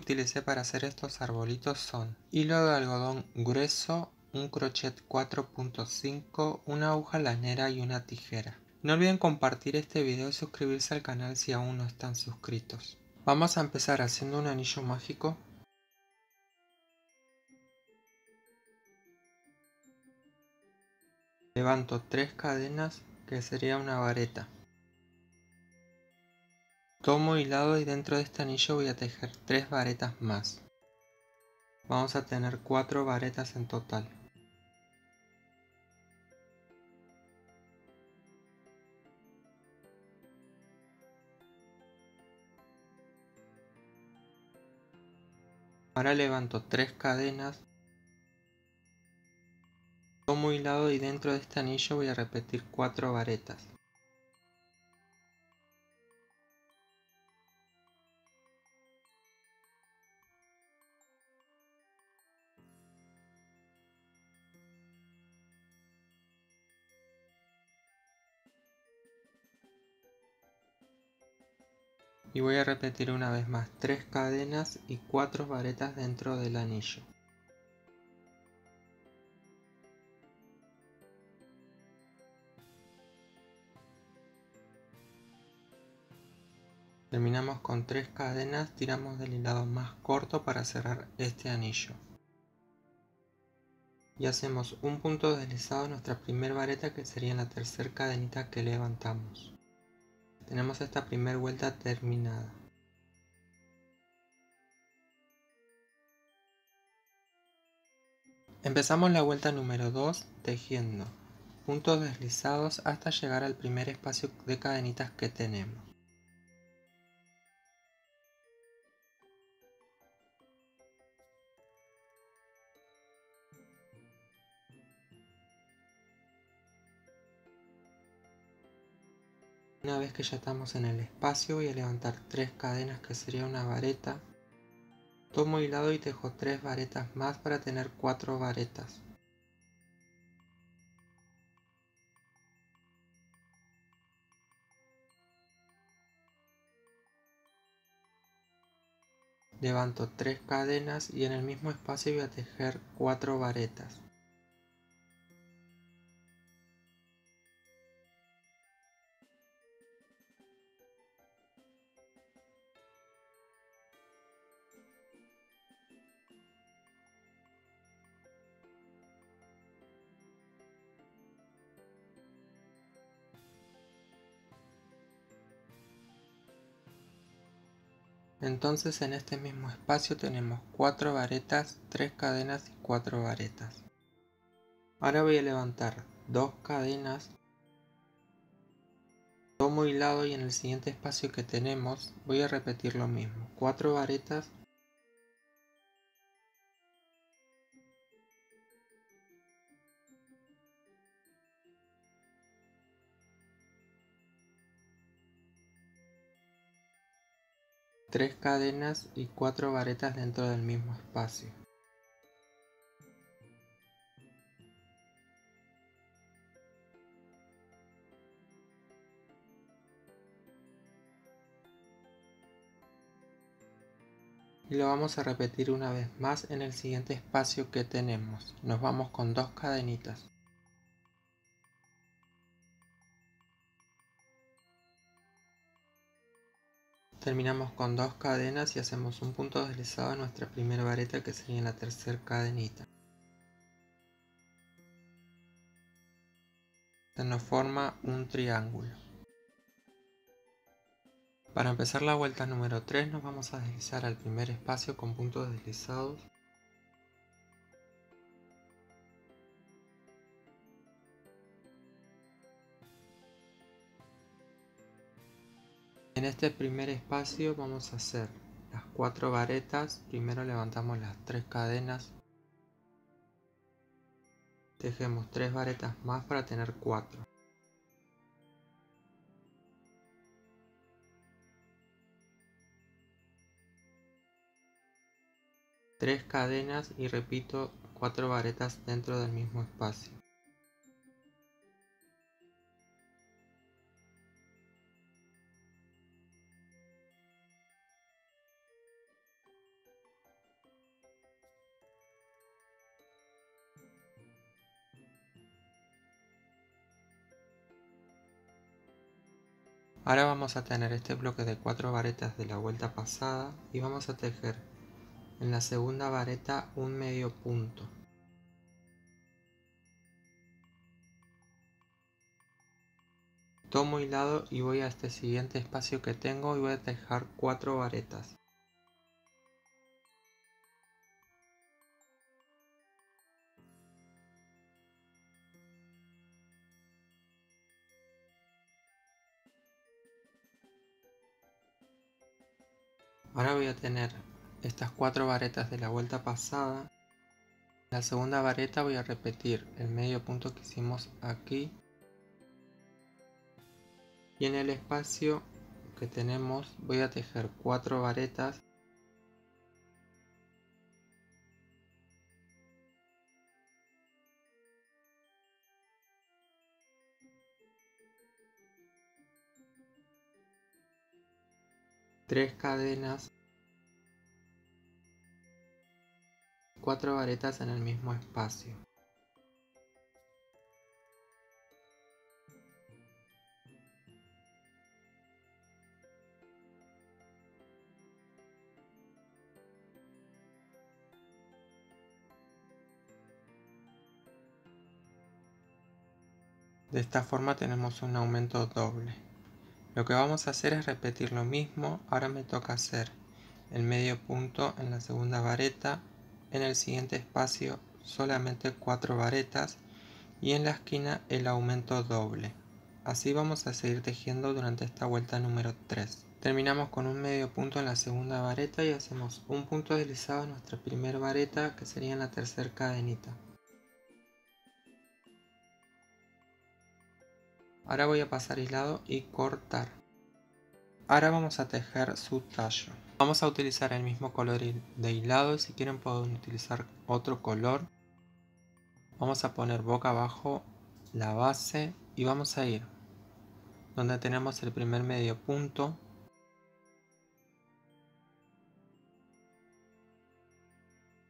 utilicé para hacer estos arbolitos son hilo de algodón grueso, un crochet 4.5, una aguja lanera y una tijera. No olviden compartir este video y suscribirse al canal si aún no están suscritos. Vamos a empezar haciendo un anillo mágico. Levanto tres cadenas que sería una vareta. Tomo hilado y dentro de este anillo voy a tejer tres varetas más. Vamos a tener cuatro varetas en total. Ahora levanto tres cadenas. Tomo hilado y dentro de este anillo voy a repetir cuatro varetas. Y voy a repetir una vez más tres cadenas y cuatro varetas dentro del anillo. Terminamos con tres cadenas tiramos del hilado más corto para cerrar este anillo. Y hacemos un punto deslizado en nuestra primera vareta que sería la tercera cadenita que levantamos tenemos esta primera vuelta terminada. Empezamos la vuelta número 2 tejiendo puntos deslizados hasta llegar al primer espacio de cadenitas que tenemos. Una vez que ya estamos en el espacio voy a levantar tres cadenas que sería una vareta. Tomo hilado y tejo tres varetas más para tener cuatro varetas. Levanto tres cadenas y en el mismo espacio voy a tejer cuatro varetas. Entonces en este mismo espacio tenemos 4 varetas, 3 cadenas y 4 varetas. Ahora voy a levantar 2 cadenas, tomo hilado y en el siguiente espacio que tenemos voy a repetir lo mismo. 4 varetas, tres cadenas y cuatro varetas dentro del mismo espacio. y lo vamos a repetir una vez más en el siguiente espacio que tenemos. Nos vamos con dos cadenitas. Terminamos con dos cadenas y hacemos un punto deslizado en nuestra primera vareta que sería la tercera cadenita. Se nos forma un triángulo. Para empezar la vuelta número 3 nos vamos a deslizar al primer espacio con puntos deslizados En este primer espacio vamos a hacer las cuatro varetas. Primero levantamos las tres cadenas. Tejemos tres varetas más para tener cuatro. Tres cadenas y repito cuatro varetas dentro del mismo espacio. Ahora vamos a tener este bloque de cuatro varetas de la vuelta pasada y vamos a tejer en la segunda vareta un medio punto. Tomo hilado y voy a este siguiente espacio que tengo y voy a tejer cuatro varetas. Ahora voy a tener estas cuatro varetas de la vuelta pasada. La segunda vareta voy a repetir el medio punto que hicimos aquí. Y en el espacio que tenemos voy a tejer cuatro varetas tres cadenas, cuatro varetas en el mismo espacio. De esta forma tenemos un aumento doble. Lo que vamos a hacer es repetir lo mismo, ahora me toca hacer el medio punto en la segunda vareta, en el siguiente espacio solamente cuatro varetas y en la esquina el aumento doble. Así vamos a seguir tejiendo durante esta vuelta número 3. Terminamos con un medio punto en la segunda vareta y hacemos un punto deslizado en nuestra primera vareta que sería en la tercera cadenita. Ahora voy a pasar hilado y cortar. Ahora vamos a tejer su tallo. Vamos a utilizar el mismo color de hilado, si quieren pueden utilizar otro color. Vamos a poner boca abajo la base y vamos a ir donde tenemos el primer medio punto.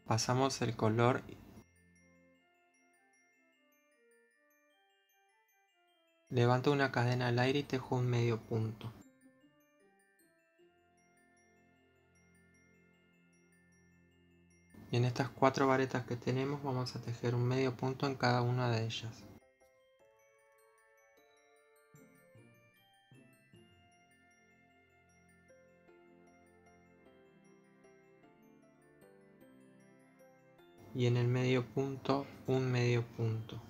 Pasamos el color Levanto una cadena al aire y tejo un medio punto. Y en estas cuatro varetas que tenemos vamos a tejer un medio punto en cada una de ellas. Y en el medio punto, un medio punto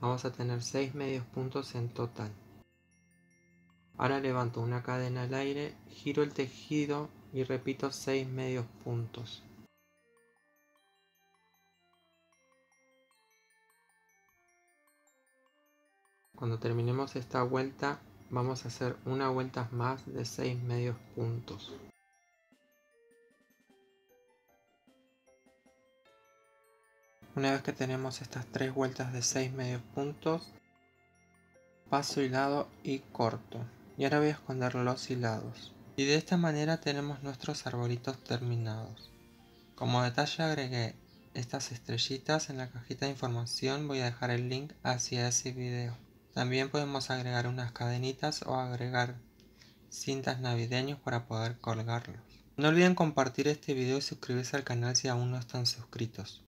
vamos a tener 6 medios puntos en total. Ahora levanto una cadena al aire, giro el tejido y repito 6 medios puntos. Cuando terminemos esta vuelta vamos a hacer una vuelta más de 6 medios puntos. Una vez que tenemos estas tres vueltas de 6 medios puntos, paso hilado y corto. Y ahora voy a esconder los hilados. Y de esta manera tenemos nuestros arbolitos terminados. Como detalle agregué estas estrellitas en la cajita de información voy a dejar el link hacia ese video. También podemos agregar unas cadenitas o agregar cintas navideños para poder colgarlos. No olviden compartir este video y suscribirse al canal si aún no están suscritos.